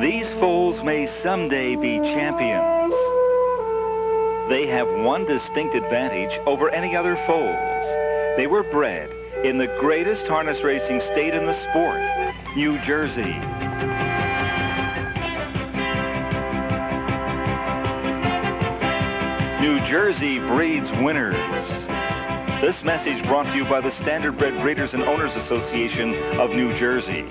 These foals may someday be champions. They have one distinct advantage over any other foals. They were bred in the greatest harness racing state in the sport, New Jersey. New Jersey breeds winners. This message brought to you by the Standardbred Breeders and Owners Association of New Jersey.